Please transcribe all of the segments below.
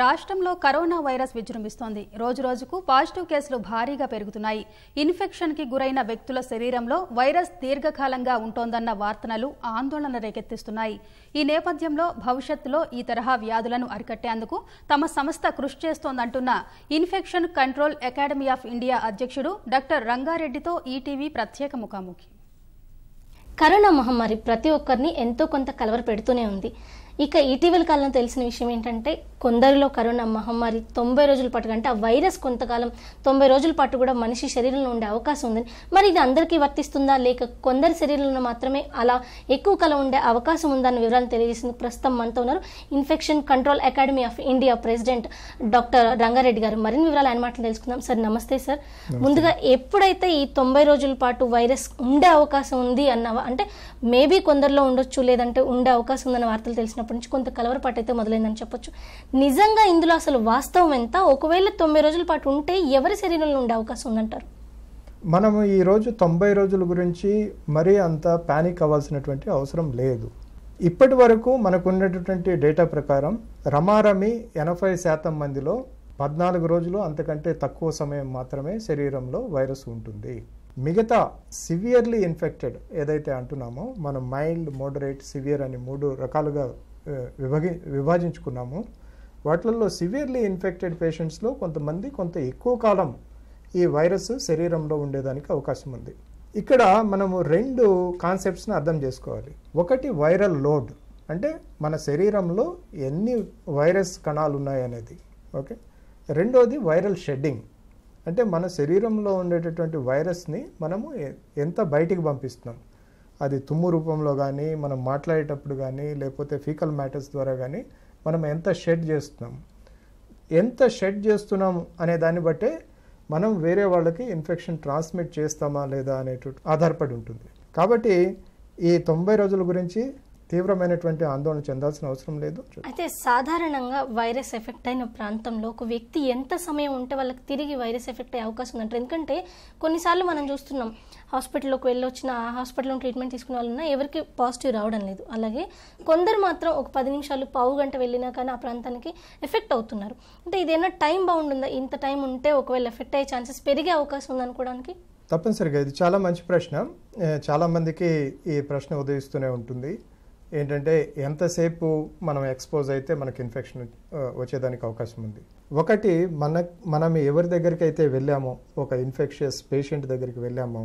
రాష్ట్రంలో corona virus విజృంభిస్తోంది. రోజు రోజుకు పాజిటివ్ కేసులు భారీగా పెరుగుతున్నాయి. ఇన్ఫెక్షన్కి గురైన వ్యక్తుల శరీరంలో వైరస్ దీర్ఘకాలంగా ఉంటోందన్న వార్తనలు ఆందోళన రేకెత్తిస్తున్నాయి. ఈ నేపథ్యంలో భవిష్యత్తులో ఈ తరహా వ్యాధులను అరికట్టేందుకు తమ సంస్థ కృషి చేస్తోందంటున్న infection control academy of India అధ్యక్షుడు డాక్టర్ రంగారెడ్డితో ఈటీవీ ప్రత్యేక ముఖాముఖి. కరోనా మహమ్మారి ప్రతి ఒక్కరిని ఎంతో కొంత కలవర పెడుతూనే ఉంది. ఇక ఇటీవల కాలంలో తెలిసిన విషయం ఏంటంటే కొందరిలో కరోనా మహమ్మారి తొంభై రోజుల పాటు అంటే ఆ వైరస్ కొంతకాలం తొంభై రోజుల పాటు కూడా మనిషి శరీరంలో ఉండే అవకాశం ఉందని. మరి ఇది అందరికీ వర్తిస్తుందా? లేక కొందరి శరీరంలో మాత్రమే అలా ఎక్కువ కాలం ఉండే అవకాశం ఉందన్న వివరాలు తెలియజేసింది ప్రస్తుతం మనతో ఉన్నారు infection control academy of India president doctor Ranga Reddy గారు. మరిన్ని వివరాలు ఆయన మాటలు తెలుసుకుందాం. సార్ నమస్తే సార్. ముందుగా ఎప్పుడైతే ఈ తొంభై రోజుల పాటు వైరస్ ఉండే అవకాశం ఉంది అన్న అంటే మేబీ కొందరిలో ఉండొచ్చు లేదంటే ఉండే అవకాశం ఉందన్న వార్తలు వచ్చినప్పటి నుంచి కొంత కలవరపాటు అయితే మొదలైందని చెప్పొచ్చు. నిజంగా ఇందులో అసలు వాస్తవం ఎంత? ఒకవేళ తొంభై రోజుల పాటు ఉంటే ఎవరి శరీరంలో ఉండే అవకాశం ఉందంటారు? మనము ఈరోజు తొంభై రోజుల గురించి మరీ అంత ప్యానిక్ అవ్వాల్సినటువంటి అవసరం లేదు. ఇప్పటి వరకు మనకు ఉన్నటువంటి డేటా ప్రకారం రమారమి ఎనభై శాతం మందిలో పద్నాలుగు రోజులు అంతకంటే తక్కువ సమయం మాత్రమే శరీరంలో వైరస్ ఉంటుంది. మిగతా సివియర్లీ ఇన్ఫెక్టెడ్ ఏదైతే అంటున్నామో మనం మైల్డ్ మోడరేట్ సివియర్ అని మూడు రకాలుగా విభగి విభజించుకున్నాము. వాటిల్లో సివియర్లీ ఇన్ఫెక్టెడ్ పేషెంట్స్లో కొంతమంది కొంత ఎక్కువ కాలం ఈ వైరస్ శరీరంలో ఉండేదానికి అవకాశం ఉంది. ఇక్కడ మనము రెండు కాన్సెప్ట్స్ని అర్థం చేసుకోవాలి. ఒకటి వైరల్ లోడ్. అంటే మన శరీరంలో ఎన్ని వైరస్ కణాలు ఉన్నాయనేది ఓకే? రెండోది వైరల్ షెడ్డింగ్. అంటే మన శరీరంలో ఉండేటటువంటి వైరస్ని మనము ఎంత బయటికి పంపిస్తున్నాం. అది తుమ్ము రూపంలో కానీ మనం మాట్లాడేటప్పుడు కానీ లేకపోతే ఫీకల్ మ్యాటర్స్ ద్వారా కానీ మనం ఎంత షెడ్ చేస్తున్నాం? ఎంత షెడ్ చేస్తున్నాం అనే దాన్ని బట్టే మనం వేరే వాళ్ళకి ఇన్ఫెక్షన్ ట్రాన్స్మిట్ చేస్తామా లేదా అనేటు ఆధారపడి ఉంటుంది. కాబట్టి ఈ తొంభై రోజుల గురించి తీవ్రమైనటువంటి ఆందోళన చెందాల్సిన అవసరం లేదు. అయితే సాధారణంగా వైరస్ ఎఫెక్ట్ అయిన ప్రాంతంలో ఒక వ్యక్తి ఎంత సమయం ఉంటే వాళ్ళకి తిరిగి వైరస్ ఎఫెక్ట్ అయ్యే అవకాశం ఉందంటారు ఎందుకంటే కొన్నిసార్లు మనం చూస్తున్నాం హాస్పిటల్లోకి వెళ్ళి వచ్చిన ఆ హాస్పిటల్లో ట్రీట్మెంట్ తీసుకునే వాళ్ళు ఉన్నా ఎవరికి పాజిటివ్ రావడం లేదు. అలాగే కొందరు మాత్రం ఒక పది నిమిషాలు పావు గంట వెళ్ళినా కానీ ఆ ప్రాంతానికి ఎఫెక్ట్ అవుతున్నారు. అంటే ఇదేనా టైం బాగుంటుందా ఇంత టైం ఉంటే ఒకవేళ ఎఫెక్ట్ అయ్యే ఛాన్సెస్ పెరిగే అవకాశం ఉందనుకోవడానికి తప్పనిసరిగా. ఇది చాలా మంచి ప్రశ్న. ఏ, చాలా మందికి ఈ ప్రశ్న ఉదయిస్తూనే ఉంటుంది. ఏంటంటే ఎంతసేపు మనం ఎక్స్పోజ్ అయితే మనకి ఇన్ఫెక్షన్ వచ్చేదానికి అవకాశం ఉంది. ఒకటి మన మనం ఎవరి దగ్గరికి అయితే వెళ్ళామో ఒక ఇన్ఫెక్షియస్ పేషెంట్ దగ్గరికి వెళ్ళామో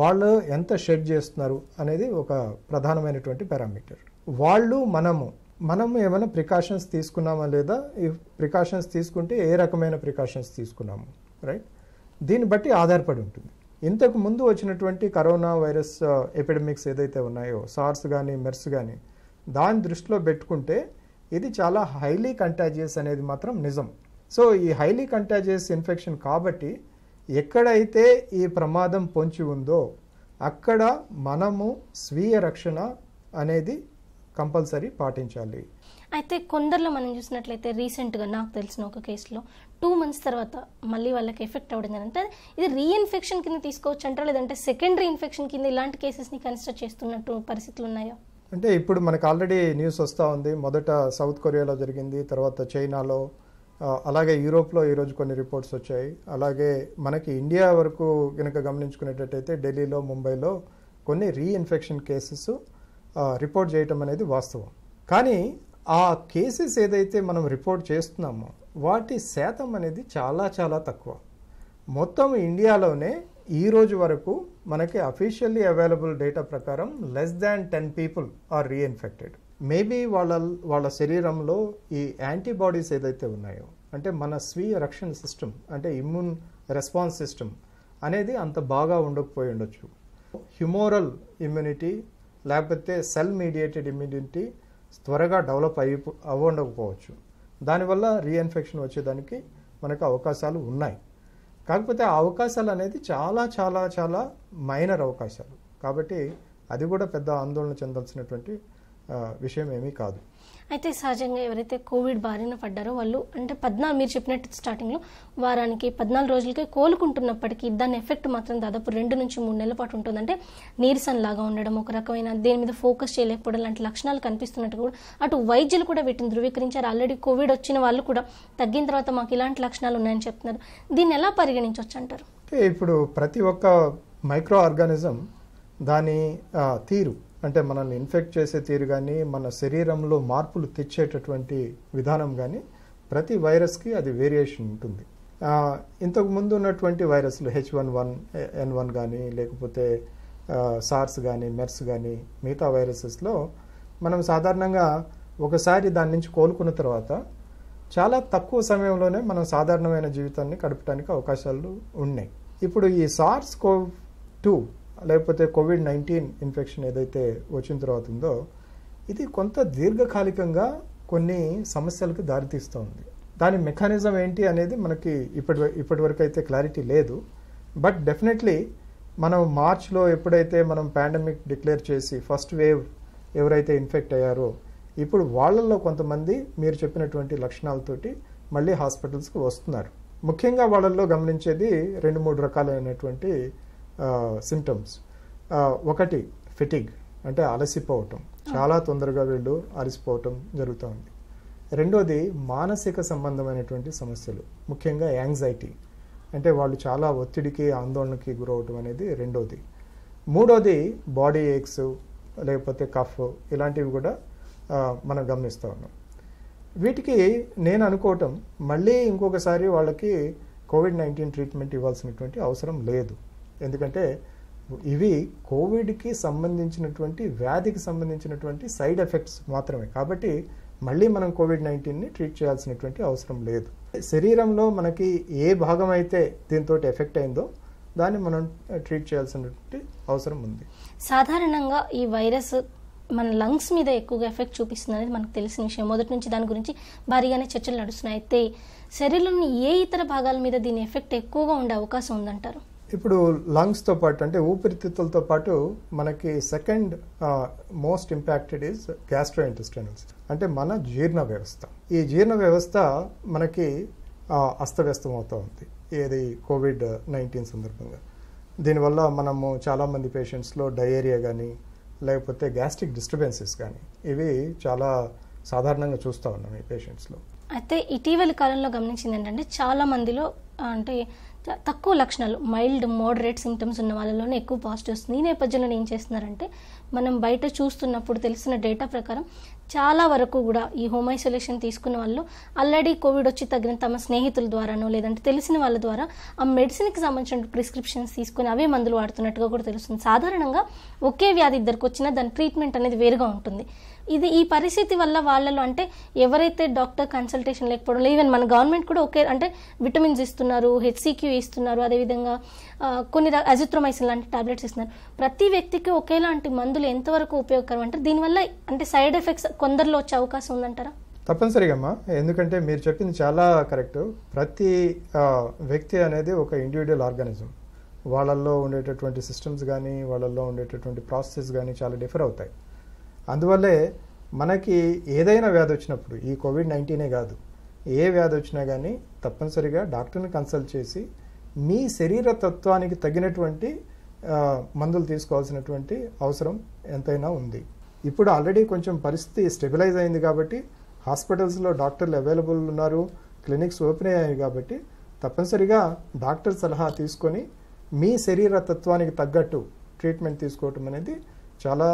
వాళ్ళు ఎంత షెడ్ చేస్తున్నారు అనేది ఒక ప్రధానమైనటువంటి పారామీటర్. వాళ్ళు మనము మనము ఏమైనా ప్రికాషన్స్ తీసుకున్నామా లేదా ఈ ప్రికాషన్స్ తీసుకుంటే ఏ రకమైన ప్రికాషన్స్ తీసుకున్నాము రైట్? దీన్ని బట్టి ఆధారపడి ఉంటుంది. ఇంతకు ముందు వచ్చినటువంటి కరోనా వైరస్ ఎపిడమిక్స్ ఏదైతే ఉన్నాయో సార్స్ కానీ మెర్స్ కానీ దాని దృష్టిలో పెట్టుకుంటే ఇది చాలా హైలీ కంటాజియస్ అనేది మాత్రం నిజం. సో ఈ హైలీ కంటాజియస్ ఇన్ఫెక్షన్ కాబట్టి ఎక్కడైతే ఈ ప్రమాదం పొంచి ఉందో అక్కడ మనము స్వీయ రక్షణ అనేది కంపల్సరీ పాటించాలి. అయితే కొందరిలో మనం చూసినట్లయితే రీసెంట్గా నాకు తెలిసిన ఒక కేసులో టూ మంత్స్ తర్వాత మళ్ళీ వాళ్ళకి ఎఫెక్ట్ అవ్వడం అంటే ఇది రీఇన్ఫెక్షన్ కింద తీసుకోవచ్చు అంటారా? లేదంటే సెకండరీ ఇన్ఫెక్షన్ కింద ఇలాంటి కేసెస్ని కన్సిడర్ చేస్తున్నట్టు పరిస్థితులు ఉన్నాయా? అంటే ఇప్పుడు మనకు ఆల్రెడీ న్యూస్ వస్తూ ఉంది. మొదట సౌత్ కొరియాలో జరిగింది తర్వాత చైనాలో అలాగే యూరోప్లో ఈరోజు కొన్ని రిపోర్ట్స్ వచ్చాయి. అలాగే మనకి ఇండియా వరకు కనుక గమనించుకునేటట్టయితే ఢిల్లీలో ముంబైలో కొన్ని రీఇన్ఫెక్షన్ కేసెస్ రిపోర్ట్ చేయటం అనేది వాస్తవం. కానీ ఆ కేసెస్ ఏదైతే మనం రిపోర్ట్ చేస్తున్నామో వాటి శాతం అనేది చాలా చాలా తక్కువ. మొత్తం ఇండియాలోనే ఈ రోజు వరకు మనకి అఫీషియల్లీ అవైలబుల్ డేటా ప్రకారం less than ten people are reinfected maybe వాళ్ళ వాళ్ళ శరీరంలో ఈ యాంటీబాడీస్ ఏదైతే ఉన్నాయో అంటే మన స్వీయ రక్షణ సిస్టమ్ అంటే ఇమ్యూన్ రెస్పాన్స్ సిస్టమ్ అనేది అంత బాగా ఉండకపోయి ఉండొచ్చు. హ్యూమోరల్ ఇమ్యూనిటీ లేకపోతే సెల్ మీడియేటెడ్ ఇమ్యూనిటీ త్వరగా డెవలప్ అయి అవ్వకపోవచ్చు. దానివల్ల రీఇన్ఫెక్షన్ వచ్చేదానికి మనకు అవకాశాలు ఉన్నాయి. కాకపోతే ఆ అవకాశాలు అనేది చాలా చాలా చాలా మైనర్ అవకాశాలు. కాబట్టి అది కూడా పెద్ద ఆందోళన చెందాల్సినటువంటి విషయం ఏమీ కాదు. అయితే సహజంగా ఎవరైతే కోవిడ్ బారిన పడ్డారో వాళ్ళు అంటే పద్నాలుగు మీరు చెప్పినట్టు స్టార్టింగ్లో వారానికి పద్నాలుగు రోజులకే కోలుకుంటున్నప్పటికీ దాని ఎఫెక్ట్ మాత్రం దాదాపు రెండు నుంచి మూడు నెలల పాటు ఉంటుందంటే నీరసం లాగా ఉండడం ఒక రకమైన దేని మీద ఫోకస్ చేయలేకపోవడం లాంటి లక్షణాలు కనిపిస్తున్నట్టు కూడా అటు వైద్యులు కూడా వీటిని ధృవీకరించారు. ఆల్రెడీ కోవిడ్ వచ్చిన వాళ్ళు కూడా తగ్గిన తర్వాత మాకు ఇలాంటి లక్షణాలు ఉన్నాయని చెప్తున్నారు. దీన్ని ఎలా పరిగణించవచ్చు అంటారు? అంటే ఇప్పుడు ప్రతి ఒక్క మైక్రో ఆర్గానిజం దాని తీరు అంటే మనల్ని ఇన్ఫెక్ట్ చేసే తీరు కానీ మన శరీరంలో మార్పులు తెచ్చేటటువంటి విధానం కానీ ప్రతి వైరస్కి అది వేరియేషన్ ఉంటుంది. ఇంతకు ముందు ఉన్నటువంటి వైరస్లు H one one N one కానీ లేకపోతే సార్స్ కానీ మెర్స్ కానీ మిగతా వైరసెస్లో మనం సాధారణంగా ఒకసారి దాని నుంచి కోలుకున్న తర్వాత చాలా తక్కువ సమయంలోనే మనం సాధారణమైన జీవితాన్ని గడపడానికి అవకాశాలు ఉన్నాయి. ఇప్పుడు ఈ సార్స్ కోవ్ టూ లేకపోతే కోవిడ్ నైన్టీన్ ఇన్ఫెక్షన్ ఏదైతే వచ్చిన తర్వాత ఉందో ఇది కొంత దీర్ఘకాలికంగా కొన్ని సమస్యలకు దారితీస్తుంది. దాని మెకానిజం ఏంటి అనేది మనకి ఇప్పటి ఇప్పటి వరకు అయితే క్లారిటీ లేదు. బట్ డెఫినెట్లీ మనం మార్చ్లో ఎప్పుడైతే మనం పాండమిక్ డిక్లేర్ చేసి ఫస్ట్ వేవ్ ఎవరైతే ఇన్ఫెక్ట్ అయ్యారో ఇప్పుడు వాళ్ళల్లో కొంతమంది మీరు చెప్పినటువంటి లక్షణాలతోటి మళ్ళీ హాస్పిటల్స్కి వస్తున్నారు. ముఖ్యంగా వాళ్ళల్లో గమనించేది రెండు మూడు రకాలైనటువంటి సిమ్టమ్స్ ఒకటి ఫిటిగ్ అంటే అలసిపోవటం. చాలా తొందరగా వీళ్ళు అలసిపోవటం జరుగుతూ ఉంది రెండోది మానసిక సంబంధమైనటువంటి సమస్యలు ముఖ్యంగా యాంగ్జైటీ అంటే వాళ్ళు చాలా ఒత్తిడికి ఆందోళనకి గురవటం అనేది రెండోది. మూడోది బాడీ ఏక్స్ లేకపోతే కఫ్ ఇలాంటివి కూడా మనం గమనిస్తూ ఉన్నాం. వీటికి నేను అనుకోవటం మళ్ళీ ఇంకొకసారి వాళ్ళకి కోవిడ్ నైన్టీన్ ట్రీట్మెంట్ ఇవ్వాల్సినటువంటి అవసరం లేదు. ఎందుకంటే ఇవి కోవిడ్కి సంబంధించినటువంటి వ్యాధికి సంబంధించినటువంటి సైడ్ ఎఫెక్ట్స్ మాత్రమే. కాబట్టి మళ్ళీ మనం కోవిడ్ నైన్టీన్ని ట్రీట్ చేయాల్సినటువంటి అవసరం లేదు. శరీరంలో మనకి ఏ భాగం అయితే దీంతో ఎఫెక్ట్ అయిందో దాన్ని మనం ట్రీట్ చేయాల్సినటువంటి అవసరం ఉంది. సాధారణంగా ఈ వైరస్ మన లంగ్స్ మీద ఎక్కువగా ఎఫెక్ట్ చూపిస్తుంది అనేది మనకు తెలిసిన విషయం. మొదటి నుంచి దాని గురించి భారీగానే చర్చలు నడుస్తున్నాయి. అయితే శరీరంలోని ఏ ఇతర భాగాల మీద దీని ఎఫెక్ట్ ఎక్కువగా ఉండే అవకాశం ఉందంటారు? ఇప్పుడు లంగ్స్తో పాటు అంటే ఊపిరితిత్తులతో పాటు మనకి second most impacted is gastro intestinals అంటే మన జీర్ణ వ్యవస్థ. ఈ జీర్ణ వ్యవస్థ మనకి అస్తవ్యస్తం అవుతూ ఉంది ఏది కోవిడ్ నైన్టీన్ సందర్భంగా. దీనివల్ల మనము చాలామంది పేషెంట్స్లో డయేరియా కానీ లేకపోతే గ్యాస్ట్రిక్ డిస్టర్బెన్సెస్ కానీ ఇవి చాలా సాధారణంగా చూస్తూ ఉన్నాం ఈ పేషెంట్స్లో. అయితే ఇటీవలి కాలంలో గమనించింది ఏంటంటే చాలా మందిలో అంటే తక్కువ లక్షణాలు మైల్డ్ మోడరేట్ సిమ్టమ్స్ ఉన్న వాళ్ళలోనే ఎక్కువ పాజిటివ్ వస్తుంది. ఈ నేపథ్యంలో ఏం చేస్తున్నారంటే మనం బయట చూస్తున్నప్పుడు తెలిసిన డేటా ప్రకారం చాలా వరకు కూడా ఈ హోమ్ ఐసోలేషన్ తీసుకున్న వాళ్ళు ఆల్రెడీ కోవిడ్ వచ్చి తగిన తమ స్నేహితుల ద్వారానో లేదంటే తెలిసిన వాళ్ళ ద్వారా ఆ మెడిసిన్కి సంబంధించిన ప్రిస్క్రిప్షన్స్ తీసుకుని అవే మందులు వాడుతున్నట్టుగా కూడా తెలుస్తుంది. సాధారణంగా ఒకే వ్యాధి ఇద్దరికి వచ్చినా దాని ట్రీట్మెంట్ అనేది వేరుగా ఉంటుంది. ఇది ఈ పరిస్థితి వల్ల వాళ్ళలో అంటే ఎవరైతే డాక్టర్ కన్సల్టేషన్ లేకపోవడం ఈవెన్ మన గవర్నమెంట్ కూడా ఒకే అంటే విటమిన్స్ ఇస్తున్నారు హెచ్సిక్యూ ఇస్తున్నారు అదేవిధంగా కొన్ని అజిత్రోమైసిన్ లాంటి టాబ్లెట్స్ ఇస్తున్నారు. ప్రతి వ్యక్తికి ఒకేలాంటి మందులు ఎంతవరకు ఉపయోగకరం అంటే దీనివల్ల అంటే సైడ్ ఎఫెక్ట్స్ కొందరిలో వచ్చే అవకాశం ఉందంటారా? తప్పనిసరిగమ్మా ఎందుకంటే మీరు చెప్పింది చాలా కరెక్ట్. ప్రతి వ్యక్తి అనేది ఒక ఇండివిజువల్ ఆర్గానిజం. వాళ్ళల్లో ఉండేటటువంటి సిస్టమ్స్ కానీ వాళ్ళల్లో ఉండేటటువంటి ప్రాసెస్ కానీ చాలా డిఫర్ అవుతాయి. అందువల్లే మనకి ఏదైనా వ్యాధి వచ్చినప్పుడు ఈ కోవిడ్ నైన్టీనే కాదు ఏ వ్యాధి వచ్చినా కానీ తప్పనిసరిగా డాక్టర్ని కన్సల్ట్ చేసి మీ శరీర తత్వానికి తగినటువంటి మందులు తీసుకోవాల్సినటువంటి అవసరం ఎంతైనా ఉంది. ఇప్పుడు ఆల్రెడీ కొంచెం పరిస్థితి స్టెబిలైజ్ అయింది కాబట్టి హాస్పిటల్స్లో డాక్టర్లు అవైలబుల్ ఉన్నారు క్లినిక్స్ ఓపెన్ అయ్యాయి కాబట్టి తప్పనిసరిగా డాక్టర్ సలహా తీసుకొని మీ శరీర తత్వానికి తగ్గట్టు ట్రీట్మెంట్ తీసుకోవటం అనేది చాలా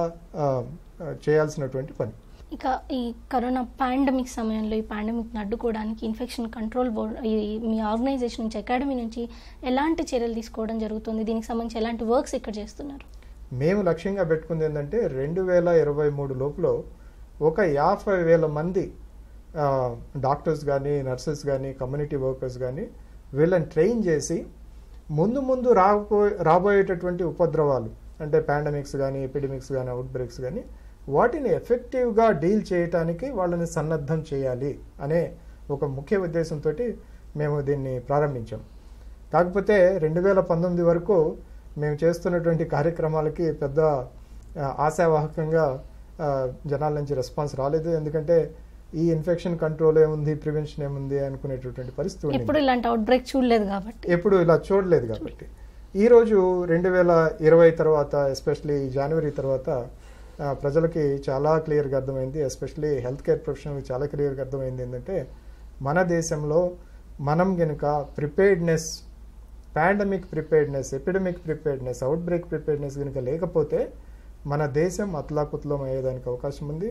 చేయాల్సినటువంటి పని. ఇక ఈ కరోనా పాండమిక్ సమయంలో ఈ పాండమిక్ని అడ్డుకోవడానికి ఇన్ఫెక్షన్ కంట్రోల్ బోర్డ్ ఈ మీ ఆర్గనైజేషన్ నుంచి అకాడమీ నుంచి ఎలాంటి చర్యలు తీసుకోవడం జరుగుతుంది? దీనికి సంబంధించి ఎలాంటి వర్క్స్ ఇక్కడ చేస్తున్నారు? మేము లక్ష్యంగా పెట్టుకుంది ఏంటంటే రెండు వేల ఇరవై మూడు లోపల ఒక యాభై వేల మంది డాక్టర్స్ కానీ నర్సెస్ కానీ కమ్యూనిటీ వర్కర్స్ కానీ వీళ్ళని ట్రైన్ చేసి ముందు ముందు రాబో రాబోయేటటువంటి ఉపద్రవాలు అంటే పాండమిక్స్ కానీ ఎపిడమిక్స్ కానీ అవుట్ బ్రేక్స్ కానీ వాటిని ఎఫెక్టివ్గా డీల్ చేయటానికి వాళ్ళని సన్నద్ధం చేయాలి అనే ఒక ముఖ్య ఉద్దేశంతో మేము దీన్ని ప్రారంభించాం. కాకపోతే రెండు వేల పంతొమ్మిది వరకు మేము చేస్తున్నటువంటి కార్యక్రమాలకి పెద్ద ఆశావాహకంగా జనాల నుంచి రెస్పాన్స్ రాలేదు. ఎందుకంటే ఈ ఇన్ఫెక్షన్ కంట్రోల్ ఏముంది ప్రివెన్షన్ ఏముంది అనుకునేటటువంటి పరిస్థితి. ఎప్పుడు ఇలాంటి అవుట్ బ్రేక్ చూడలేదు కాబట్టి. ఎప్పుడు ఇలా చూడలేదు కాబట్టి. ఈ రోజు రెండు వేల ఇరవై తర్వాత ఎస్పెషలీ జనవరి తర్వాత ప్రజలకి చాలా క్లియర్గా అర్థమైంది ఎస్పెషలీ హెల్త్ కేర్ ప్రొఫెషనల్కి చాలా క్లియర్గా అర్థమైంది ఏంటంటే మన దేశంలో మనం కనుక preparedness pandemic preparedness epidemic preparedness outbreak preparedness కనుక లేకపోతే మన దేశం అతలాకుతలం అయ్యేదానికి అవకాశం ఉంది.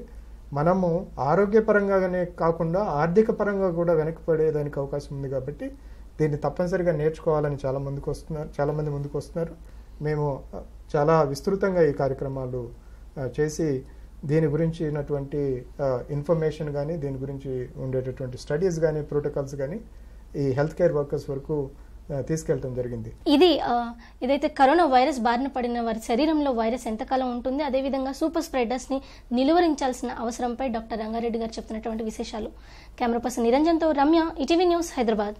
మనము ఆరోగ్యపరంగానే కాకుండా ఆర్థిక పరంగా కూడా వెనకపడేదానికి అవకాశం ఉంది కాబట్టి దీన్ని తప్పనిసరిగా నేర్చుకోవాలని చాలా ముందుకు వస్తున్నారు చాలామంది ముందుకు వస్తున్నారు. మేము చాలా విస్తృతంగా ఈ కార్యక్రమాలు చేసి దీని గురించినటువంటి ఇన్ఫర్మేషన్ కానీ దీని గురించి ఉండేటటువంటి స్టడీస్ కానీ ప్రోటోకాల్స్ కానీ ఈ హెల్త్ కేర్ వర్కర్స్ వరకు తీసుకెళ్ళటం జరిగింది. ఇది ఇదైతే కరోనా వైరస్ బారిన పడిన వారి శరీరంలో వైరస్ ఎంతకాలం ఉంటుంది అదేవిధంగా సూపర్ స్ప్రెడర్స్ని నిలువరించాల్సిన అవసరంపై డాక్టర్ రంగారెడ్డి గారు చెప్తున్నటువంటి విశేషాలు. కెమెరా పర్సన్ నిరంజన్తో రమ్య ఇటీవీ న్యూస్ హైదరాబాద్.